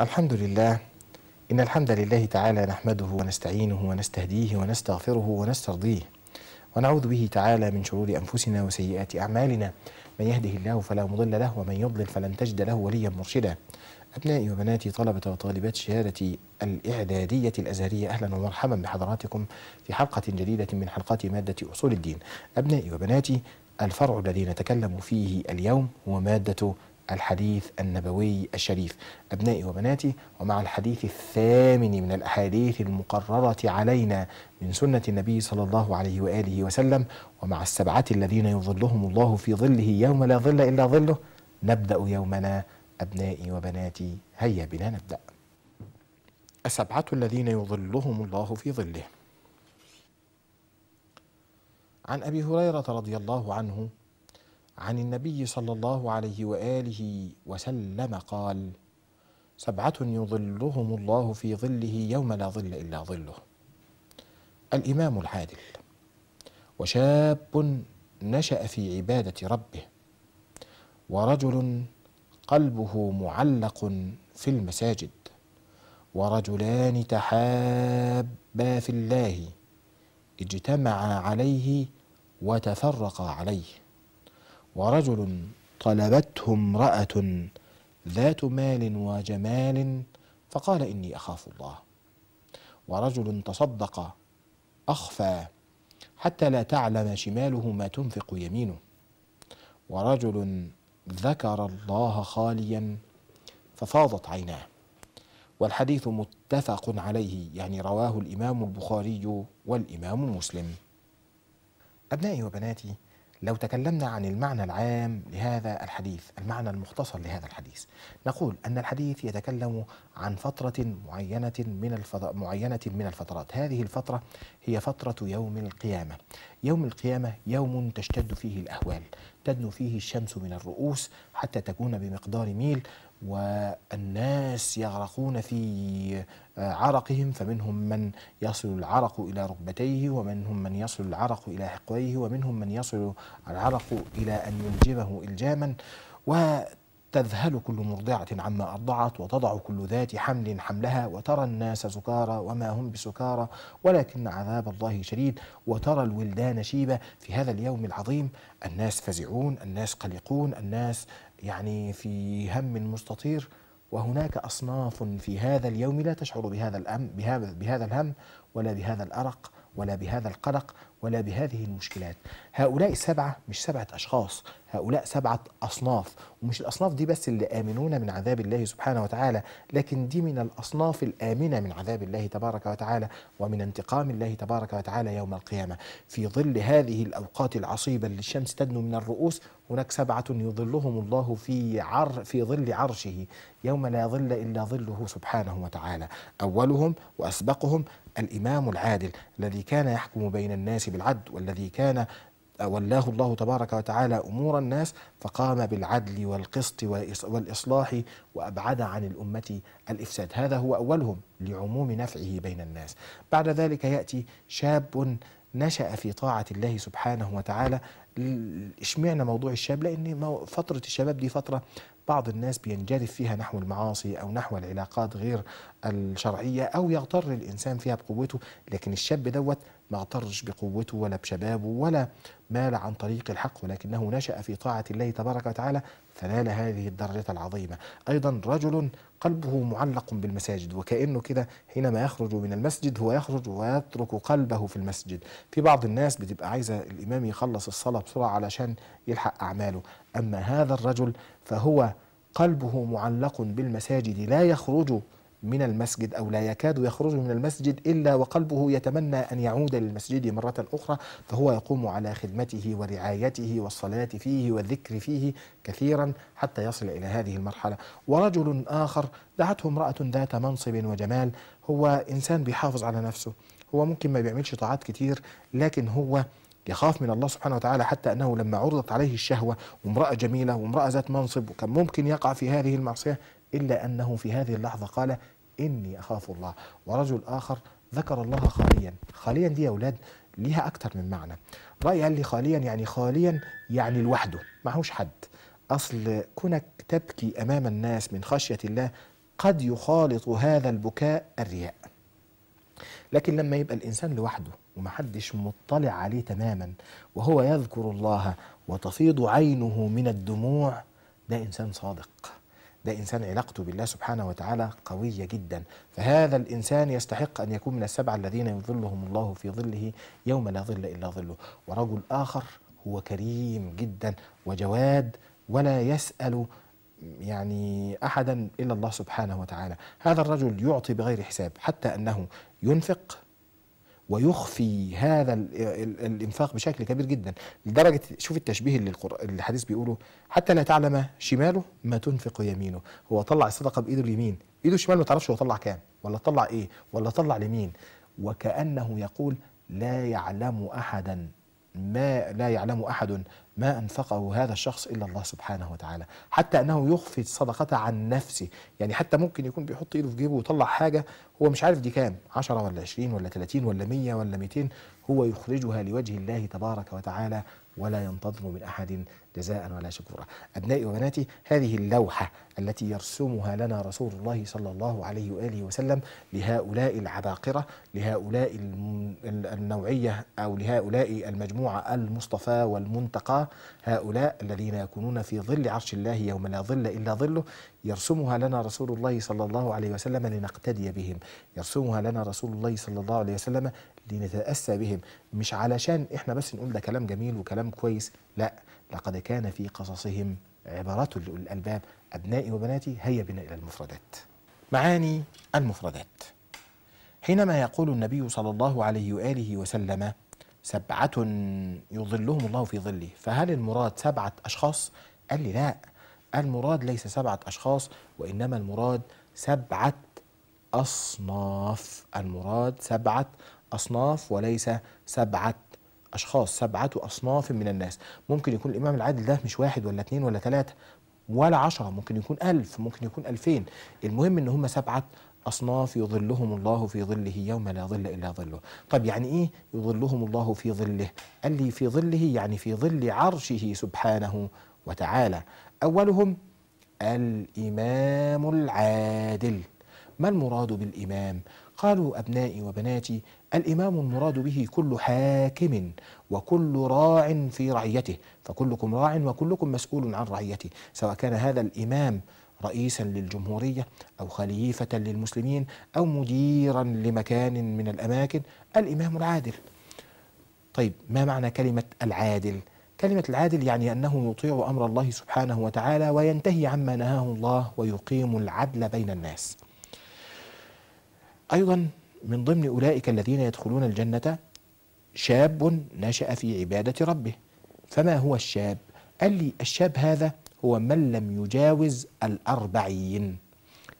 الحمد لله. إن الحمد لله تعالى نحمده ونستعينه ونستهديه ونستغفره ونسترضيه. ونعوذ به تعالى من شرور أنفسنا وسيئات أعمالنا. من يهده الله فلا مضل له ومن يضلل فلن تجد له وليا مرشدا. أبنائي وبناتي طلبة وطالبات شهادة الإعدادية الأزهرية أهلا ومرحبا بحضراتكم في حلقة جديدة من حلقات مادة أصول الدين. أبنائي وبناتي الفرع الذي نتكلم فيه اليوم هو مادة الحديث النبوي الشريف. أبنائي وبناتي ومع الحديث الثامن من الأحاديث المقررة علينا من سنة النبي صلى الله عليه وآله وسلم ومع السبعة الذين يظلهم الله في ظله يوم لا ظل إلا ظله نبدأ يومنا. أبنائي وبناتي هيا بنا نبدأ. السبعة الذين يظلهم الله في ظله. عن أبي هريرة رضي الله عنه عن النبي صلى الله عليه وآله وسلم قال سبعة يظلهم الله في ظله يوم لا ظل إلا ظله. الإمام العادل وشاب نشأ في عبادة ربه ورجل قلبه معلق في المساجد ورجلان تحابا في الله اجتمعا عليه وتفرقا عليه. ورجل طلبته امرأة ذات مال وجمال فقال إني أخاف الله. ورجل تصدق أخفى حتى لا تعلم شماله ما تنفق يمينه. ورجل ذكر الله خاليا ففاضت عيناه. والحديث متفق عليه يعني رواه الإمام البخاري والإمام مسلم. أبنائي وبناتي لو تكلمنا عن المعنى العام لهذا الحديث المعنى المختصر لهذا الحديث. نقول أن الحديث يتكلم عن فترة معينة من الفض... معينة من الفترات. هذه الفترة هي فترة يوم القيامة. يوم القيامة يوم تشتد فيه الأهوال. تدنو فيه الشمس من الرؤوس حتى تكون بمقدار ميل. والناس يغرقون في عرقهم فمنهم من يصل العرق إلى ركبتيه ومنهم من يصل العرق إلى حقويه ومنهم من يصل العرق إلى أن يلجمه إلجاما. وتذهل كل مرضعة عما أرضعت وتضع كل ذات حمل حملها وترى الناس سكارى وما هم بسكارى ولكن عذاب الله شديد وترى الولدان شيبة. في هذا اليوم العظيم الناس فزعون الناس قلقون الناس يعني في هم مستطير وهناك أصناف في هذا اليوم لا تشعر بهذا الأم بهذا بهذا الهم ولا بهذا الأرق ولا بهذا القلق ولا بهذه المشكلات. هؤلاء السبعة مش سبعة أشخاص هؤلاء سبعة أصناف ومش الأصناف دي بس اللي آمنون من عذاب الله سبحانه وتعالى لكن دي من الأصناف الآمنة من عذاب الله تبارك وتعالى ومن انتقام الله تبارك وتعالى يوم القيامة. في ظل هذه الأوقات العصيبة اللي الشمس تدنو من الرؤوس هناك سبعة يظلهم الله في عر في ظل عرشه يوم لا ظل إلا ظله سبحانه وتعالى. أولهم وأسبقهم الإمام العادل الذي كان يحكم بين الناس بالعدل والذي كان ولاه الله تبارك وتعالى أمور الناس فقام بالعدل والقسط والإصلاح وأبعد عن الأمة الإفساد. هذا هو أولهم لعموم نفعه بين الناس. بعد ذلك يأتي شاب نشأ في طاعة الله سبحانه وتعالى. اشمعنى موضوع الشاب؟ لأن فترة الشباب دي فترة بعض الناس بينجرف فيها نحو المعاصي أو نحو العلاقات غير الشرعية أو يغتر الإنسان فيها بقوته لكن الشاب دوت ما اغترش بقوته ولا بشبابه ولا مال عن طريق الحق ولكنه نشأ في طاعة الله تبارك وتعالى فنال هذه الدرجة العظيمة. أيضا رجل قلبه معلق بالمساجد وكأنه كده حينما يخرج من المسجد هو يخرج ويترك قلبه في المسجد. في بعض الناس بتبقى عايزة الإمام يخلص الصلاة بسرعة علشان يلحق أعماله. أما هذا الرجل فهو قلبه معلق بالمساجد لا يخرج من المسجد أو لا يكاد يخرج من المسجد إلا وقلبه يتمنى أن يعود للمسجد مرة أخرى فهو يقوم على خدمته ورعايته والصلاة فيه والذكر فيه كثيرا حتى يصل إلى هذه المرحلة. ورجل آخر دعته امرأة ذات منصب وجمال هو إنسان بيحافظ على نفسه هو ممكن ما بيعملش طاعات كتير لكن هو يخاف من الله سبحانه وتعالى حتى أنه لما عرضت عليه الشهوة وامرأة جميلة وامرأة ذات منصب وكان ممكن يقع في هذه المعصية إلا أنه في هذه اللحظة قال إني أخاف الله. ورجل آخر ذكر الله خاليا. خاليا دي يا أولاد ليها أكتر من معنى. رأي قال لي خاليا يعني خاليا يعني لوحده معهوش حد. أصل كونك تبكي أمام الناس من خشية الله قد يخالط هذا البكاء الرياء. لكن لما يبقى الإنسان لوحده ومحدش مطلع عليه تماما وهو يذكر الله وتفيض عينه من الدموع. ده إنسان صادق. ده إنسان علاقته بالله سبحانه وتعالى قوية جدا. فهذا الإنسان يستحق أن يكون من السبعة الذين يظلهم الله في ظله يوم لا ظل إلا ظله. ورجل آخر هو كريم جدا وجواد ولا يسأل يعني احدا إلا الله سبحانه وتعالى. هذا الرجل يعطي بغير حساب حتى أنه ينفق ويخفي هذا ال- ال- الإنفاق بشكل كبير جدا. لدرجة شوف التشبيه اللي الحديث بيقوله حتى لا تعلم شماله ما تنفق يمينه. هو طلع الصدقة بإيده اليمين. إيده الشمال ما تعرفش هو طلع كام ولا طلع إيه ولا طلع لمين. وكأنه يقول لا يعلم احدا ما لا يعلم أحد ما أنفقه هذا الشخص إلا الله سبحانه وتعالى. حتى أنه يخفي الصدقه عن نفسه. يعني حتى ممكن يكون بيحط إيده في جيبه ويطلع حاجة هو مش عارف دي كام. 10 ولا 20 ولا 30 ولا 100 ولا 200 هو يخرجها لوجه الله تبارك وتعالى ولا ينتظر من أحد جزاء ولا شكورا. أبنائي وبناتي هذه اللوحة التي يرسمها لنا رسول الله صلى الله عليه وآله وسلم لهؤلاء العباقرة لهؤلاء الم- ال- النوعية أو لهؤلاء المجموعة المصطفى والمنتقى هؤلاء الذين يكونون في ظل عرش الله يوم لا ظل إلا ظله يرسمها لنا رسول الله صلى الله عليه وسلم لنقتدي بهم. يرسمها لنا رسول الله صلى الله عليه وسلم لنتأسى بهم. مش علشان إحنا بس نقول ده كلام جميل وكلام كويس لا لقد كان في قصصهم عبرات لأولي الالباب أبنائي وبناتي هيا بنا إلى المفردات. معاني المفردات. حينما يقول النبي صلى الله عليه وآله وسلم سبعة يظلهم الله في ظله فهل المراد سبعة أشخاص؟ قال لي لا المراد ليس سبعة أشخاص وإنما المراد سبعة أصناف المراد سبعة أصناف وليس سبعة أشخاص سبعة أصناف من الناس. ممكن يكون الإمام العادل ده مش واحد ولا اتنين ولا تلاتة ولا عشرة ممكن يكون ألف ممكن يكون ألفين. المهم إن هم سبعة أصناف يظلهم الله في ظله يوم لا ظل إلا ظله. طب يعني إيه يظلهم الله في ظله؟ قال لي في ظله يعني في ظل عرشه سبحانه وتعالى. أولهم الإمام العادل. ما المراد بالإمام؟ قالوا أبنائي وبناتي الإمام المراد به كل حاكم وكل راع في رعيته فكلكم راع وكلكم مسؤول عن رعيته سواء كان هذا الإمام رئيسا للجمهورية أو خليفة للمسلمين أو مديرا لمكان من الأماكن الإمام العادل طيب ما معنى كلمة العادل؟ كلمة العادل يعني أنه يطيع أمر الله سبحانه وتعالى وينتهي عما نهاه الله ويقيم العدل بين الناس أيضا من ضمن أولئك الذين يدخلون الجنة شاب نشأ في عبادة ربه. فما هو الشاب؟ قال لي الشاب هذا هو من لم يجاوز الأربعين.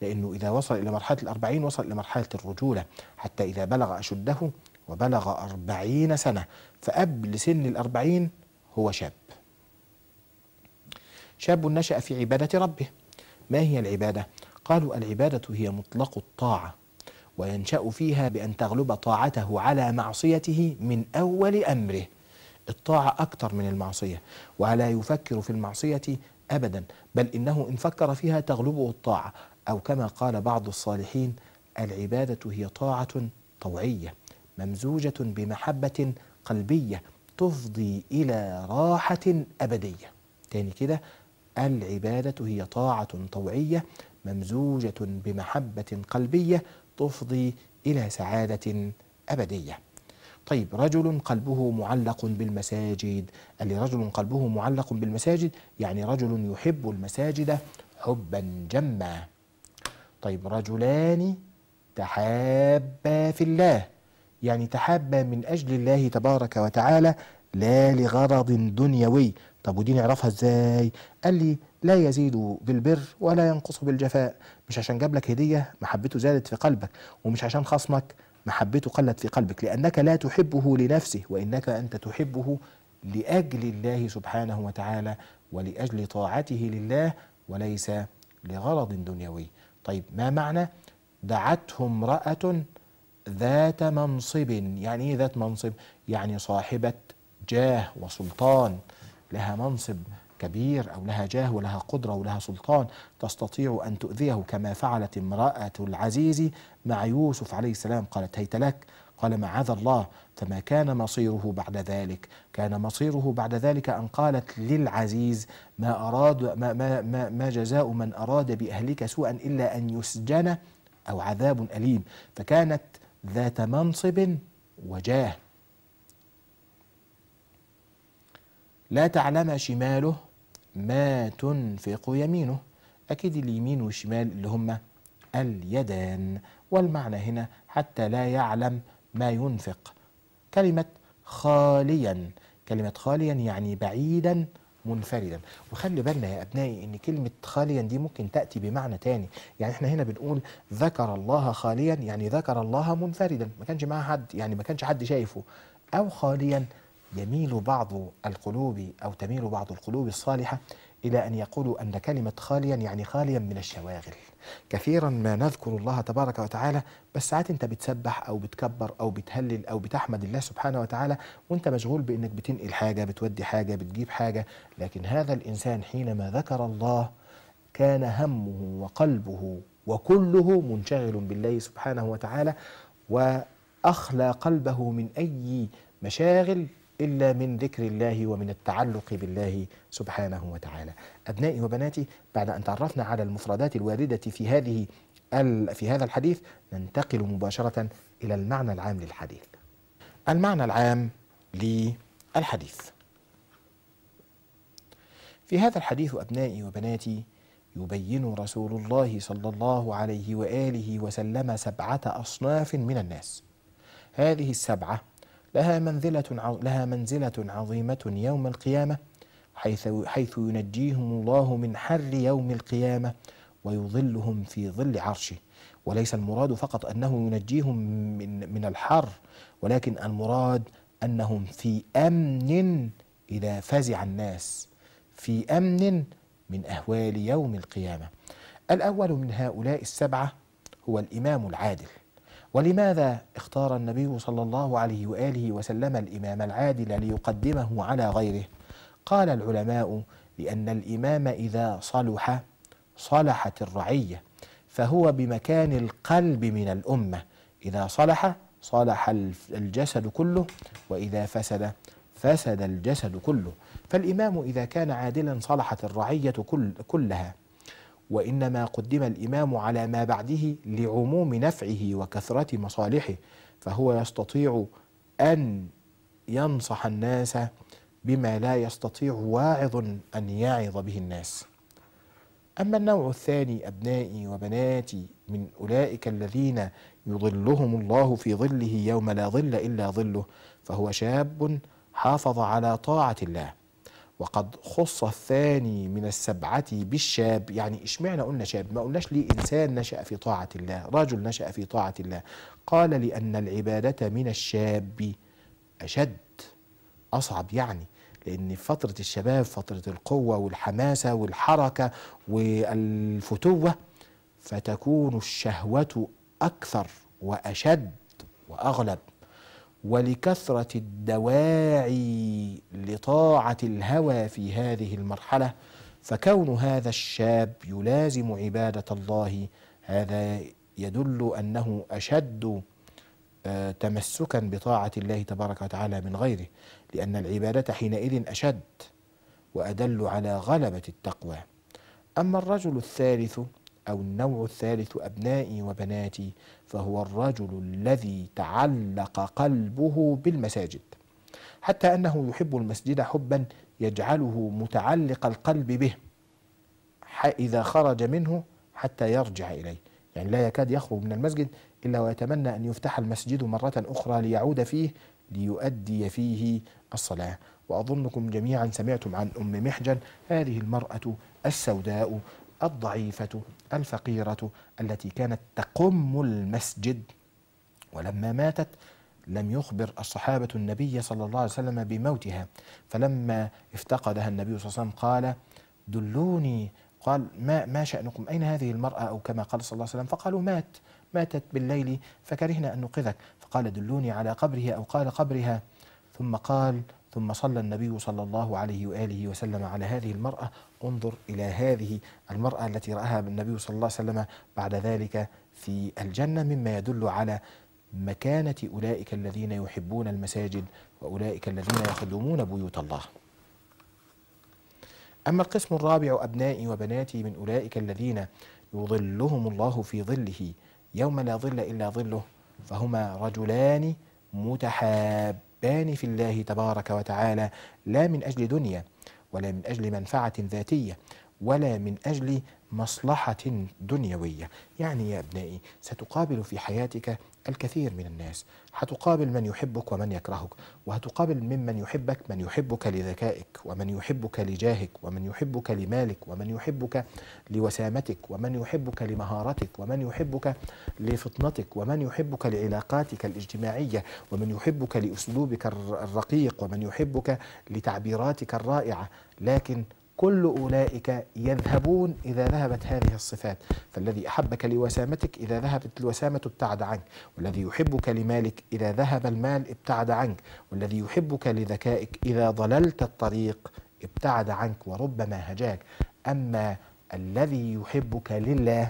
لأنه إذا وصل إلى مرحلة الأربعين وصل إلى مرحلة الرجولة حتى إذا بلغ أشده وبلغ أربعين سنة. فقبل سن الأربعين هو شاب. شاب نشأ في عبادة ربه. ما هي العبادة؟ قالوا العبادة هي مطلق الطاعة. وينشأ فيها بأن تغلب طاعته على معصيته من أول أمره. الطاعة أكثر من المعصية ولا يفكر في المعصية أبدا بل إنه إن فكر فيها تغلبه الطاعة. أو كما قال بعض الصالحين العبادة هي طاعة طوعية ممزوجة بمحبة قلبية تفضي إلى راحة أبدية. تاني كده العبادة هي طاعة طوعية ممزوجة بمحبة قلبية تفضي إلى سعادة أبدية. طيب رجل قلبه معلق بالمساجد. اللي رجل قلبه معلق بالمساجد يعني رجل يحب المساجد حبا جما. طيب رجلان تحابا في الله يعني تحابا من أجل الله تبارك وتعالى لا لغرض دنيوي. طب ودي نعرفها إزاي؟ قال لي لا يزيد بالبر ولا ينقص بالجفاء. مش عشان جاب لك هدية محبته زادت في قلبك. ومش عشان خصمك محبته قلت في قلبك. لأنك لا تحبه لنفسه وإنك أنت تحبه لأجل الله سبحانه وتعالى ولأجل طاعته لله وليس لغرض دنيوي. طيب ما معنى؟ دعته امرأة ذات منصب. يعني إيه ذات منصب؟ يعني صاحبة جاه وسلطان لها منصب كبير أو لها جاه ولها قدرة ولها سلطان تستطيع أن تؤذيه كما فعلت امرأة العزيز مع يوسف عليه السلام. قالت هيت لك. قال معاذ الله. فما كان مصيره بعد ذلك. كان مصيره بعد ذلك أن قالت للعزيز ما أراد ما, ما, ما, ما جزاء من أراد بأهلك سوءا إلا أن يسجن أو عذاب أليم. فكانت ذات منصب وجاه. لا تعلم شماله ما تنفق يمينه. أكيد اليمين والشمال اللي هما اليدان والمعنى هنا حتى لا يعلم ما ينفق. كلمة خاليا كلمة خاليا يعني بعيدا منفردا. وخلي بالنا يا أبنائي أن كلمة خاليا دي ممكن تأتي بمعنى تاني. يعني إحنا هنا بنقول ذكر الله خاليا يعني ذكر الله منفردا. ما كانش معاه حد يعني ما كانش حد شايفه. أو خاليا يميل بعض القلوب أو تميل بعض القلوب الصالحة إلى أن يقولوا أن كلمة خاليا يعني خاليا من الشواغل. كثيرا ما نذكر الله تبارك وتعالى بس ساعات أنت بتسبح أو بتكبر أو بتهلل أو بتحمد الله سبحانه وتعالى وأنت مشغول بإنك بتنقل حاجة بتودي حاجة بتجيب حاجة. لكن هذا الإنسان حينما ذكر الله كان همه وقلبه وكله منشغل بالله سبحانه وتعالى وأخلى قلبه من أي مشاغل إلا من ذكر الله ومن التعلق بالله سبحانه وتعالى. أبنائي وبناتي بعد أن تعرفنا على المفردات الواردة في هذه في هذا الحديث ننتقل مباشرة إلى المعنى العام للحديث. المعنى العام للحديث. في هذا الحديث أبنائي وبناتي يبين رسول الله صلى الله عليه وآله وسلم سبعة أصناف من الناس. هذه السبعة لها منزلة لها منزلة عظيمة يوم القيامة حيث حيث ينجيهم الله من حر يوم القيامة ويظلهم في ظل عرشه. وليس المراد فقط أنه ينجيهم من من الحر ولكن المراد أنهم في أمن إذا فزع الناس في أمن من أهوال يوم القيامة. الأول من هؤلاء السبعة هو الإمام العادل. ولماذا اختار النبي صلى الله عليه وآله وسلم الإمام العادل ليقدمه على غيره؟ قال العلماء لأن الإمام إذا صلح صلحت الرعية فهو بمكان القلب من الأمة. إذا صلح صلح الجسد كله وإذا فسد فسد الجسد كله. فالإمام إذا كان عادلا صلحت الرعية كل كلها. وإنما قدم الإمام على ما بعده لعموم نفعه وكثرة مصالحه فهو يستطيع أن ينصح الناس بما لا يستطيع واعظ أن يعظ به الناس. أما النوع الثاني أبنائي وبناتي من أولئك الذين يظلهم الله في ظله يوم لا ظل إلا ظله فهو شاب حافظ على طاعة الله. وقد خص الثاني من السبعة بالشاب. يعني اشمعنى قلنا شاب؟ ما قلناش ليه إنسان نشأ في طاعة الله رجل نشأ في طاعة الله. قال لأن العبادة من الشاب أشد أصعب يعني لأن فترة الشباب فترة القوة والحماسة والحركة والفتوة فتكون الشهوة أكثر وأشد وأغلب. ولكثرة الدواعي لطاعة الهوى في هذه المرحلة فكون هذا الشاب يلازم عبادة الله هذا يدل أنه أشد آه، تمسكا بطاعة الله تبارك وتعالى من غيره لأن العبادة حينئذ أشد وأدل على غلبة التقوى. أما الرجل الثالث أو النوع الثالث أبنائي وبناتي فهو الرجل الذي تعلق قلبه بالمساجد. حتى أنه يحب المسجد حبا يجعله متعلق القلب به إذا خرج منه حتى يرجع إليه. يعني لا يكاد يخرج من المسجد إلا ويتمنى أن يفتح المسجد مرة أخرى ليعود فيه ليؤدي فيه الصلاة. وأظنكم جميعا سمعتم عن أم محجن هذه المرأة السوداء الضعيفة الفقيرة التي كانت تقم المسجد. ولما ماتت لم يخبر الصحابة النبي صلى الله عليه وسلم بموتها. فلما افتقدها النبي صلى الله عليه وسلم قال دلوني. قال ما ما شأنكم؟ أين هذه المرأة؟ أو كما قال صلى الله عليه وسلم فقالوا مات ماتت بالليل فكرهنا أن نوقظك. فقال دلوني على قبره أو قال قبرها. ثم قال ثم صلى النبي صلى الله عليه وآله وسلم على هذه المرأة. انظر إلى هذه المرأة التي رآها النبي صلى الله عليه وسلم بعد ذلك في الجنة مما يدل على مكانة أولئك الذين يحبون المساجد وأولئك الذين يخدمون بيوت الله. أما القسم الرابع أبنائي وبناتي من أولئك الذين يظلهم الله في ظله يوم لا ظل إلا ظله فهما رجلان متحابان في الله تبارك وتعالى لا من أجل دنيا ولا من أجل منفعة ذاتية. ولا من أجل مصلحة دنيوية. يعني يا أبنائي ستقابل في حياتك الكثير من الناس. هتقابل من يحبك ومن يكرهك وهتقابل ممن يحبك من يحبك لذكائك ومن يحبك لجاهك ومن يحبك لمالك ومن يحبك لوسامتك ومن يحبك لمهارتك ومن يحبك لفطنتك ومن يحبك لعلاقاتك الاجتماعية ومن يحبك لأسلوبك الرقيق ومن يحبك لتعبيراتك الرائعة. لكن كل أولئك يذهبون إذا ذهبت هذه الصفات. فالذي أحبك لوسامتك إذا ذهبت الوسامة ابتعد عنك. والذي يحبك لمالك إذا ذهب المال ابتعد عنك. والذي يحبك لذكائك إذا ضللت الطريق ابتعد عنك وربما هجاك. أما الذي يحبك لله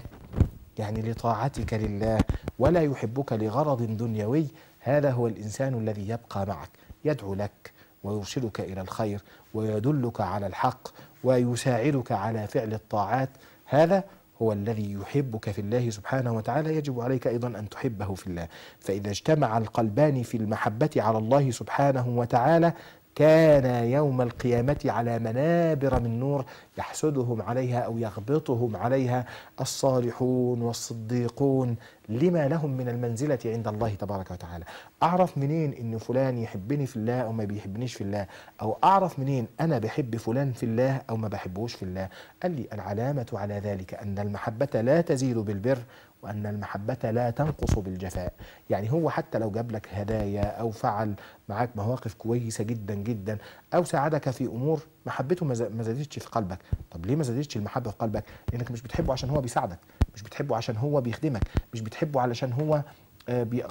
يعني لطاعتك لله ولا يحبك لغرض دنيوي هذا هو الإنسان الذي يبقى معك. يدعو لك ويرشدك إلى الخير ويدلك على الحق ويساعدك على فعل الطاعات. هذا هو الذي يحبك في الله سبحانه وتعالى. يجب عليك أيضا أن تحبه في الله. فإذا اجتمع القلبان في المحبة على الله سبحانه وتعالى كان يوم القيامة على منابر من نور يحسدهم عليها أو يغبطهم عليها الصالحون والصديقون. لما لهم من المنزلة عند الله تبارك وتعالى؟ أعرف منين إن فلان يحبني في الله أو ما بيحبنيش في الله؟ أو أعرف منين أنا بحب فلان في الله أو ما بحبوش في الله؟ قال لي العلامة على ذلك أن المحبة لا تزيد بالبر وأن المحبة لا تنقص بالجفاء. يعني هو حتى لو جاب لك هدايا أو فعل معاك مواقف كويسة جدا جدا أو ساعدك في أمور محبته ما زادتش في قلبك. طب ليه ما زادتش المحبة في قلبك؟ لأنك مش بتحبه عشان هو بيساعدك مش بتحبه عشان هو بيخدمك مش بتحبه علشان هو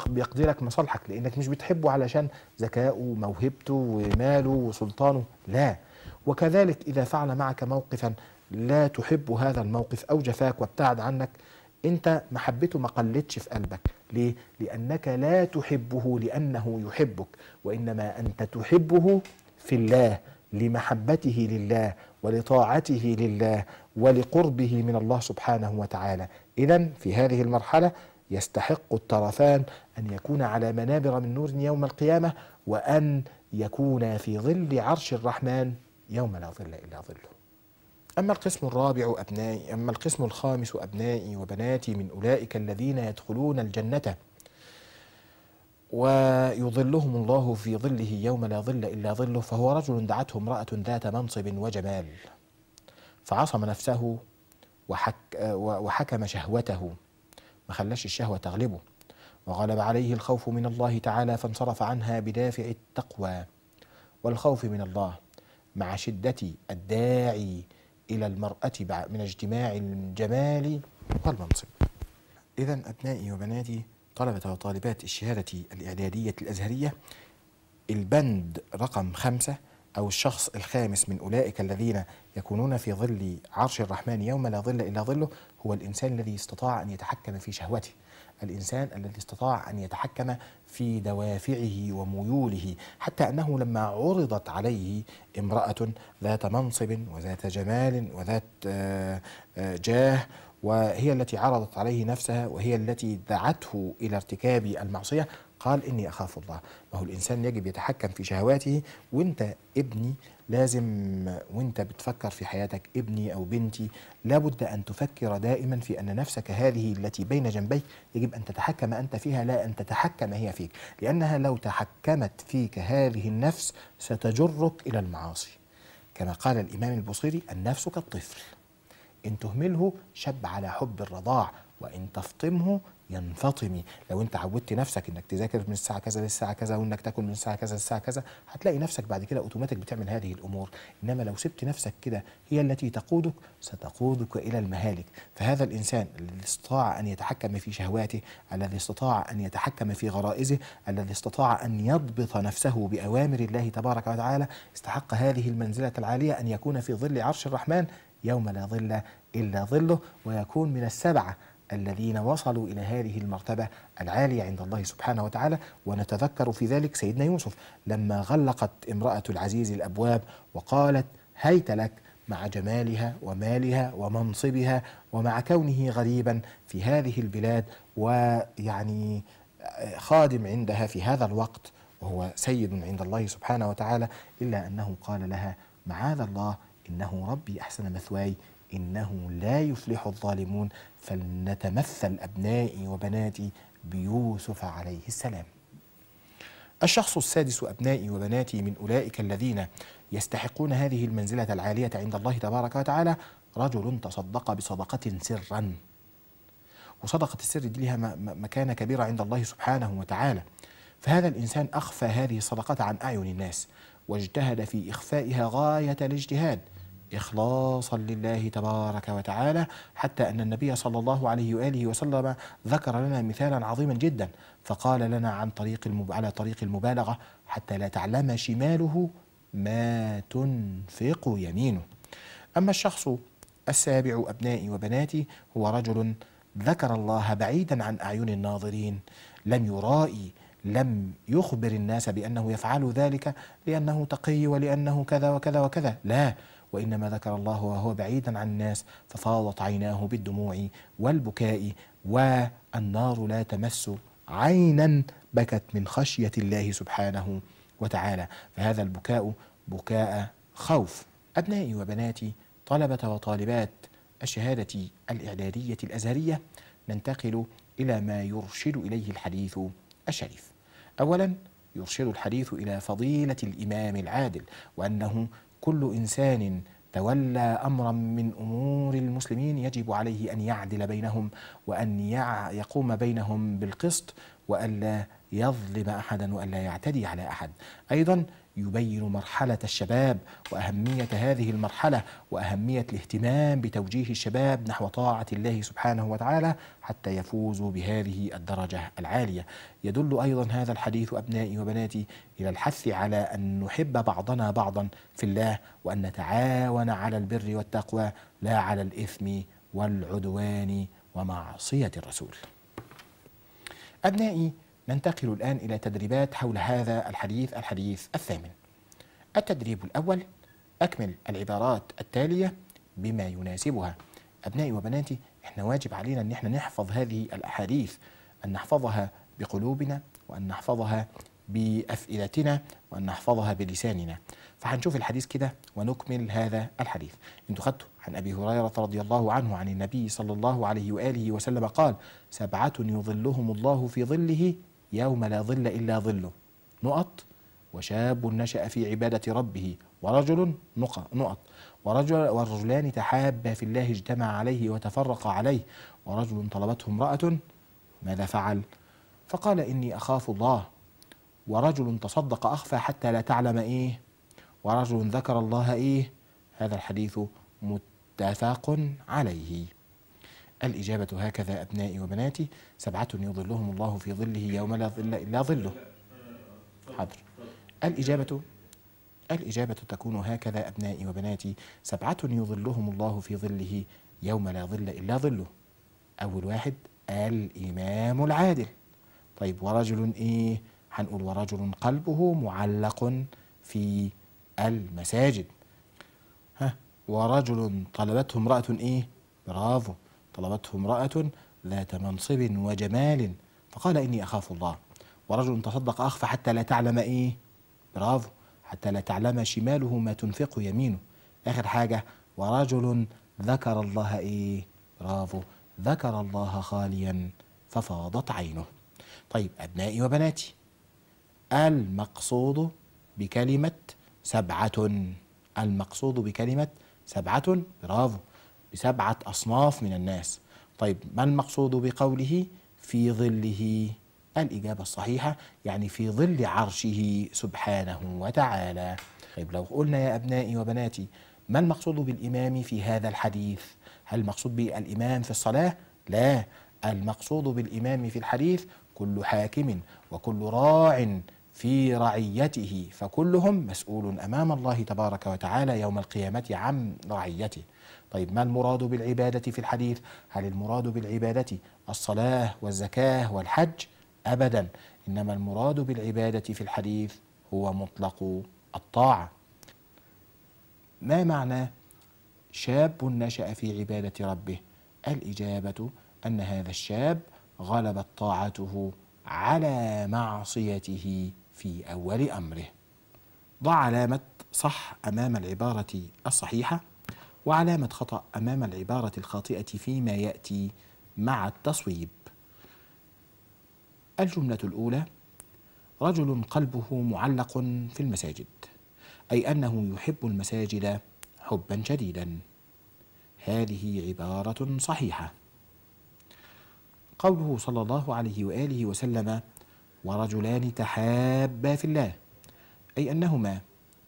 بيقضي لك مصالحك. لأنك مش بتحبه علشان ذكائه وموهبته وماله وسلطانه. لا. وكذلك إذا فعل معك موقفا لا تحب هذا الموقف أو جفاك وابتعد عنك انت محبته ما قلتش في قلبك. ليه؟ لأنك لا تحبه لأنه يحبك وإنما أنت تحبه في الله لمحبته لله ولطاعته لله ولقربه من الله سبحانه وتعالى. إذا في هذه المرحلة يستحق الطرفان أن يكون على منابر من نور يوم القيامة وأن يكون في ظل عرش الرحمن يوم لا ظل إلا ظله. أما القسم الرابع أبنائي أما القسم الخامس أبنائي وبناتي من أولئك الذين يدخلون الجنة ويظلهم الله في ظله يوم لا ظل إلا ظله فهو رجل دعته امرأة ذات منصب وجمال فعصم نفسه وحك وحكم شهوته ما خلاش الشهوة تغلبه وغلب عليه الخوف من الله تعالى فانصرف عنها بدافع التقوى والخوف من الله مع شدة الداعي إلى المرأة من اجتماع الجمال والمنصب. إذا أبنائي وبناتي طلبة وطالبات الشهادة الإعدادية الأزهرية البند رقم خمسة أو الشخص الخامس من أولئك الذين يكونون في ظل عرش الرحمن يوم لا ظل إلا ظله هو الإنسان الذي استطاع أن يتحكم في شهوته. الإنسان الذي استطاع أن يتحكم في دوافعه وميوله حتى أنه لما عرضت عليه امرأة ذات منصب وذات جمال وذات جاه وهي التي عرضت عليه نفسها وهي التي دعته إلى ارتكاب المعصية قال إني أخاف الله. ما هو الإنسان يجب يتحكم في شهواته وإنت ابني لازم وانت بتفكر في حياتك ابني أو بنتي لابد أن تفكر دائما في أن نفسك هذه التي بين جنبيك يجب أن تتحكم أنت فيها لا أن تتحكم هي فيك. لأنها لو تحكمت فيك هذه النفس ستجرك إلى المعاصي. كما قال الإمام البصيري النفس كالطفل. إن تهمله شب على حب الرضاع وإن تفطمه ينفطمي. لو أنت عودت نفسك إنك تذاكر من الساعة كذا للساعة كذا وإنك تاكل من الساعة كذا للساعة كذا هتلاقي نفسك بعد كده اوتوماتيك بتعمل هذه الأمور. إنما لو سبت نفسك كده هي التي تقودك ستقودك إلى المهالك. فهذا الإنسان الذي استطاع أن يتحكم في شهواته الذي استطاع أن يتحكم في غرائزه الذي استطاع أن يضبط نفسه بأوامر الله تبارك وتعالى استحق هذه المنزلة العالية أن يكون في ظل عرش الرحمن يوم لا ظل إلا ظله ويكون من السبعة الذين وصلوا إلى هذه المرتبة العالية عند الله سبحانه وتعالى ونتذكر في ذلك سيدنا يوسف لما غلقت امرأة العزيز الأبواب وقالت هيت لك مع جمالها ومالها ومنصبها ومع كونه غريبا في هذه البلاد ويعني خادم عندها في هذا الوقت وهو سيد عند الله سبحانه وتعالى إلا أنه قال لها معاذ الله إنه ربي أحسن مثواي إنه لا يفلح الظالمون فلنتمثل أبنائي وبناتي بيوسف عليه السلام. الشخص السادس أبنائي وبناتي من أولئك الذين يستحقون هذه المنزلة العالية عند الله تبارك وتعالى رجل تصدق بصدقة سرا. وصدقة السر دي لها مكانة كبيرة عند الله سبحانه وتعالى. فهذا الإنسان أخفى هذه الصدقة عن أعين الناس واجتهد في إخفائها غاية الاجتهاد. إخلاصا لله تبارك وتعالى حتى أن النبي صلى الله عليه وآله وسلم ذكر لنا مثالا عظيما جدا فقال لنا عن طريق المب... على طريق المبالغة حتى لا تعلم شماله ما تنفق يمينه. أما الشخص السابع أبنائي وبناتي هو رجل ذكر الله بعيدا عن أعين الناظرين لم يرائي لم يخبر الناس بأنه يفعل ذلك لأنه تقي ولأنه كذا وكذا وكذا. لا وإنما ذكر الله وهو بعيدا عن الناس ففاضت عيناه بالدموع والبكاء والنار لا تمس عينا بكت من خشية الله سبحانه وتعالى. فهذا البكاء بكاء خوف. أبنائي وبناتي طلبة وطالبات الشهادة الإعدادية الأزهرية ننتقل إلى ما يرشد إليه الحديث الشريف. أولا يرشد الحديث إلى فضيلة الإمام العادل وأنه كل إنسان تولى أمرا من أمور المسلمين يجب عليه أن يعدل بينهم وأن يقوم بينهم بالقسط والا يظلم أحدا والا يعتدي على أحد. أيضا يبين مرحلة الشباب وأهمية هذه المرحلة وأهمية الاهتمام بتوجيه الشباب نحو طاعة الله سبحانه وتعالى حتى يفوزوا بهذه الدرجة العالية. يدل أيضا هذا الحديث أبنائي وبناتي إلى الحث على أن نحب بعضنا بعضا في الله وأن نتعاون على البر والتقوى لا على الإثم والعدوان ومعصية الرسول. أبنائي ننتقل الآن إلى تدريبات حول هذا الحديث الحديث الثامن. التدريب الأول أكمل العبارات التالية بما يناسبها. أبنائي وبناتي إحنا واجب علينا أن إحنا نحفظ هذه الأحاديث أن نحفظها بقلوبنا وأن نحفظها بأفئدتنا وأن نحفظها بلساننا. فهنشوف الحديث كده ونكمل هذا الحديث. أنتوا خدتوا عن أبي هريرة رضي الله عنه عن النبي صلى الله عليه وآله وسلم قال سبعة يظلهم الله في ظله يوم لا ظل إلا ظله. نقط. وشاب نشأ في عبادة ربه. ورجل نقط. ورجل ورجلان تحابا في الله اجتمع عليه وتفرقا عليه. ورجل طلبته امرأة ماذا فعل؟ فقال إني أخاف الله. ورجل تصدق أخفى حتى لا تعلم إيه؟ ورجل ذكر الله إيه؟ هذا الحديث متفق عليه. الإجابة هكذا أبنائي وبناتي سبعة يظلهم الله في ظله يوم لا ظل إلا ظله. حاضر. الإجابة الإجابة تكون هكذا أبنائي وبناتي سبعة يظلهم الله في ظله يوم لا ظل إلا ظله. أول واحد الإمام العادل. طيب ورجل إيه؟ هنقول ورجل قلبه معلق في المساجد. ها؟ ورجل طلبته امرأة إيه؟ برافو. طلبته امرأة ذات منصب وجمال. فقال إني أخاف الله. ورجل تصدق أخفى حتى لا تعلم إيه؟ برافو. حتى لا تعلم شماله ما تنفق يمينه. آخر حاجة ورجل ذكر الله إيه؟ برافو. ذكر الله خاليا ففاضت عينه. طيب أبنائي وبناتي المقصود بكلمة سبعة. المقصود بكلمة سبعة. برافو. بسبعة أصناف من الناس. طيب ما المقصود بقوله في ظله؟ الإجابة الصحيحة يعني في ظل عرشه سبحانه وتعالى. طيب لو قلنا يا أبنائي وبناتي ما المقصود بالإمام في هذا الحديث؟ هل المقصود بالإمام في الصلاة؟ لا. المقصود بالإمام في الحديث كل حاكم وكل راع في رعيته فكلهم مسؤول أمام الله تبارك وتعالى يوم القيامة عن رعيته. طيب ما المراد بالعبادة في الحديث؟ هل المراد بالعبادة الصلاة والزكاة والحج؟ ابدا، إنما المراد بالعبادة في الحديث هو مطلق الطاعة. ما معنى شاب نشأ في عبادة ربه؟ الإجابة أن هذا الشاب غلبت طاعته على معصيته في أول أمره. ضع علامة صح أمام العبارة الصحيحة وعلامة خطأ أمام العبارة الخاطئة فيما يأتي مع التصويب. الجملة الأولى رجل قلبه معلق في المساجد أي أنه يحب المساجد حبا شديدا. هذه عبارة صحيحة. قوله صلى الله عليه وآله وسلم ورجلان تحابا في الله. أي أنهما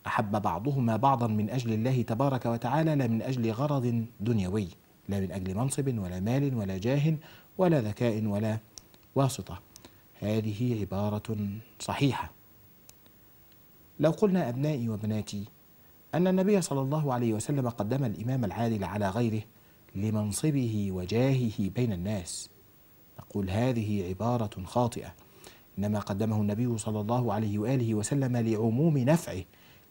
أحب بعضهما بعضا من أجل الله تبارك وتعالى لا من أجل غرض دنيوي لا من أجل منصب ولا مال ولا جاه ولا ذكاء ولا واسطة. هذه عبارة صحيحة. لو قلنا أبنائي وبناتي أن النبي صلى الله عليه وسلم قدم الإمام العادل على غيره لمنصبه وجاهه بين الناس نقول هذه عبارة خاطئة. إنما قدمه النبي صلى الله عليه وآله وسلم لعموم نفعه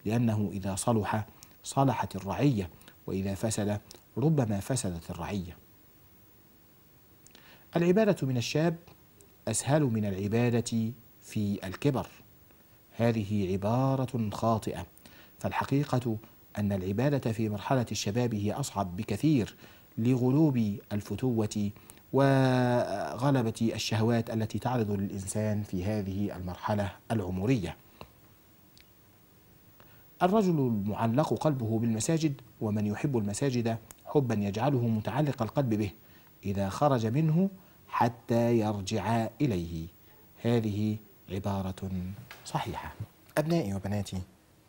لأنه إذا صلح صلحت الرعية وإذا فسد ربما فسدت الرعية. العبادة من الشاب أسهل من العبادة في الكبر. هذه عبارة خاطئة فالحقيقة أن العبادة في مرحلة الشباب هي أصعب بكثير لغلوب الفتوة وغلبة الشهوات التي تعرض للإنسان في هذه المرحلة العمرية. الرجل المعلق قلبه بالمساجد ومن يحب المساجد حبا يجعله متعلق القلب به إذا خرج منه حتى يرجع إليه. هذه عبارة صحيحة. أبنائي وبناتي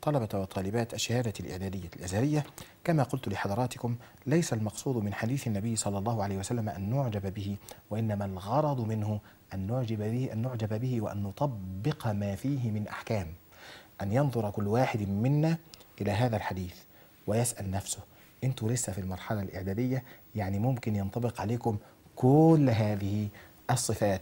طلبة وطالبات الشهادة الإعدادية الأزهرية. كما قلت لحضراتكم ليس المقصود من حديث النبي صلى الله عليه وسلم أن نعجب به وإنما الغرض منه أن نعجب به أن نعجب به وأن نطبق ما فيه من أحكام. أن ينظر كل واحد منا إلى هذا الحديث ويسأل نفسه أنتوا لسه في المرحلة الإعدادية؟ يعني ممكن ينطبق عليكم كل هذه الصفات.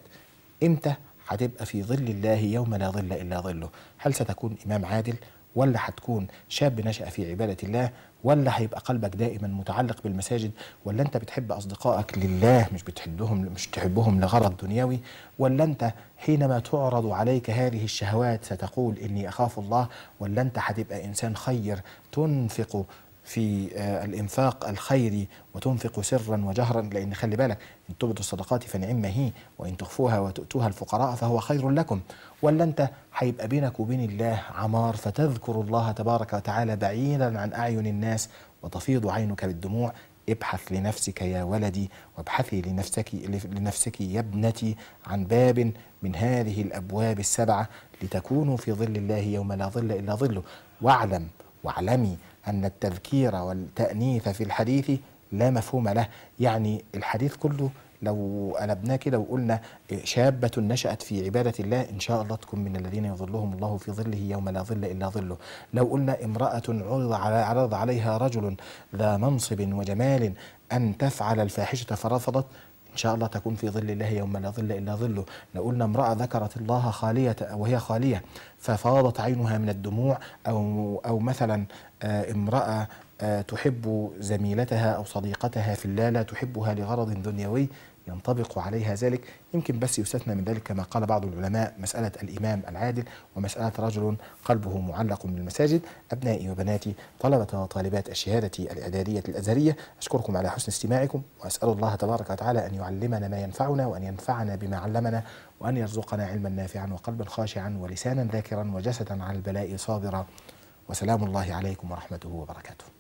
إمتى؟ هتبقى في ظل الله يوم لا ظل إلا ظله. هل ستكون إمام عادل؟ ولا هتكون شاب نشأ في عبادة الله ولا هيبقى قلبك دائما متعلق بالمساجد ولا أنت بتحب أصدقائك لله مش بتحبهم مش تحبهم لغرض دنيوي ولا أنت حينما تعرض عليك هذه الشهوات ستقول إني أخاف الله ولا أنت هتبقى إنسان خير تنفق في آه، الإنفاق الخيري وتنفق سرا وجهرا. لأن خلي بالك إن تبدوا الصدقات فنعم هي وإن تخفوها وتؤتوها الفقراء فهو خير لكم. ولا أنت هيبقى بينك وبين الله عمار فتذكر الله تبارك وتعالى بعيدا عن أعين الناس وتفيض عينك بالدموع. ابحث لنفسك يا ولدي وابحثي لنفسك لنفسك يا ابنتي عن باب من هذه الأبواب السبعة لتكونوا في ظل الله يوم لا ظل إلا ظله. واعلم واعلمي أن التذكير والتأنيث في الحديث لا مفهوم له. يعني الحديث كله لو قلبناه كده وقلنا شابة نشأت في عبادة الله إن شاء الله تكون من الذين يظلهم الله في ظله يوم لا ظل إلا ظله. لو قلنا امرأة عرض, على عرض عليها رجل ذا منصب وجمال أن تفعل الفاحشة فرفضت إن شاء الله تكون في ظل الله يوم لا ظل إلا ظله. لو قلنا امرأة ذكرت الله خالية وهي خالية ففاضت عينها من الدموع أو, أو مثلا آه، امرأة آه، تحب زميلتها أو صديقتها في الله لا تحبها لغرض دنيوي ينطبق عليها ذلك. يمكن بس يستثنى من ذلك كما قال بعض العلماء مسألة الإمام العادل ومسألة رجل قلبه معلق بالمساجد. أبنائي وبناتي طلبة وطالبات الشهادة الإعدادية الأزهرية أشكركم على حسن استماعكم وأسأل الله تبارك وتعالى أن يعلمنا ما ينفعنا وأن ينفعنا بما علمنا وأن يرزقنا علما نافعا وقلبا خاشعا ولسانا ذاكرا وجسدا على البلاء صابرا. وسلام الله عليكم ورحمته وبركاته.